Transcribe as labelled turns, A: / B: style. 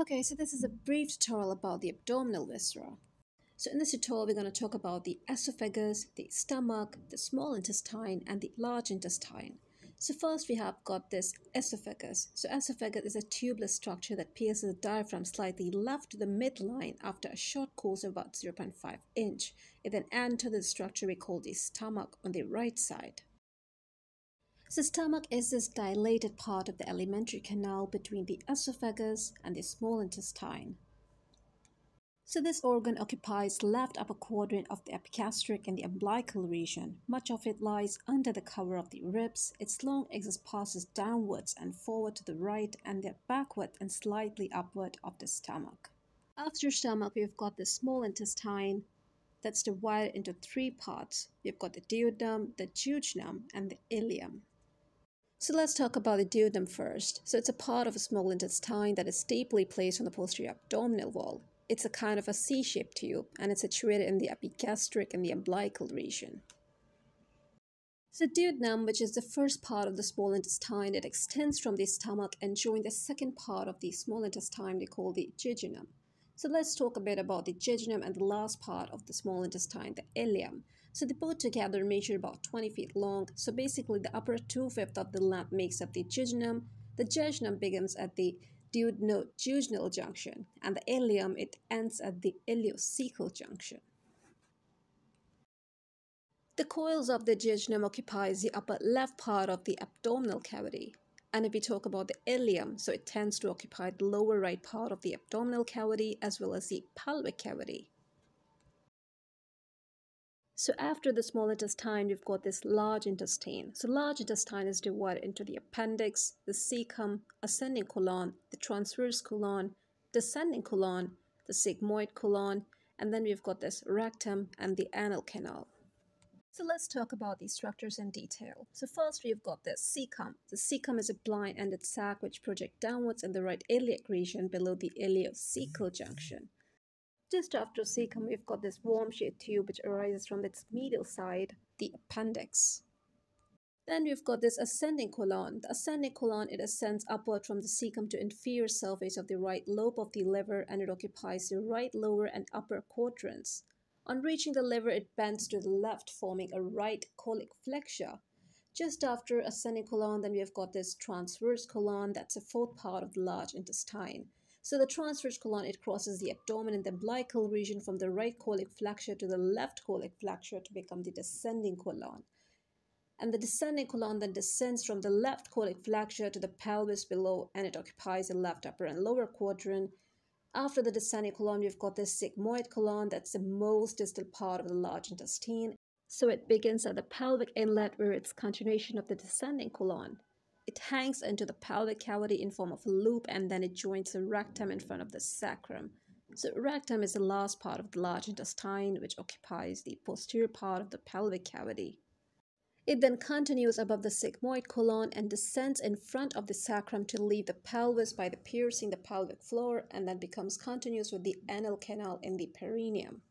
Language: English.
A: Okay, so this is a brief tutorial about the abdominal viscera. So in this tutorial, we're going to talk about the esophagus, the stomach, the small intestine, and the large intestine. So first we have got this esophagus. So esophagus is a tubeless structure that pierces the diaphragm slightly left to the midline after a short course of about 0.5 inch. It then enters the structure we call the stomach on the right side. The stomach is this dilated part of the alimentary canal between the esophagus and the small intestine. So this organ occupies left upper quadrant of the epigastric and the umbilical region. Much of it lies under the cover of the ribs. Its long axis passes downwards and forward to the right and then backward and slightly upward of the stomach. After stomach, we've got the small intestine that's divided into three parts. We've got the duodenum, the jejunum, and the ileum. So let's talk about the duodenum first. So it's a part of a small intestine that is deeply placed on the posterior abdominal wall. It's a kind of a C-shaped tube and it's situated in the epigastric and the umbilical region. So duodenum, which is the first part of the small intestine that extends from the stomach and joins the second part of the small intestine they call the jejunum. So let's talk a bit about the jejunum and the last part of the small intestine, the ileum. So they both together measure about 20 feet long. So basically the upper two-fifths of the length makes up the jejunum. The jejunum begins at the duodenojejunal junction and the ileum it ends at the ileocecal junction. The coils of the jejunum occupies the upper left part of the abdominal cavity. And if we talk about the ileum, so it tends to occupy the lower right part of the abdominal cavity as well as the pelvic cavity. So after the small intestine, we've got this large intestine. So large intestine is divided into the appendix, the cecum, ascending colon, the transverse colon, descending colon, the sigmoid colon, and then we've got this rectum and the anal canal. So let's talk about these structures in detail. So first we've got the cecum. The cecum is a blind-ended sac which projects downwards in the right iliac region below the ileocecal junction. Just after cecum, we've got this warm shaped tube which arises from its medial side, the appendix. Then we've got this ascending colon. The ascending colon, it ascends upward from the cecum to inferior surface of the right lobe of the liver and it occupies the right lower and upper quadrants. On reaching the liver, it bends to the left, forming a right colic flexure. Just after ascending colon, then we have got this transverse colon, that's a fourth part of the large intestine. So the transverse colon, it crosses the abdomen and the umbilical region from the right colic flexure to the left colic flexure to become the descending colon. And the descending colon then descends from the left colic flexure to the pelvis below and it occupies the left upper and lower quadrant. After the descending colon, we've got the sigmoid colon, that's the most distal part of the large intestine. So it begins at the pelvic inlet where it's continuation of the descending colon. It hangs into the pelvic cavity in form of a loop and then it joins the rectum in front of the sacrum. So rectum is the last part of the large intestine which occupies the posterior part of the pelvic cavity. It then continues above the sigmoid colon and descends in front of the sacrum to leave the pelvis by the piercing the pelvic floor and then becomes continuous with the anal canal in the perineum.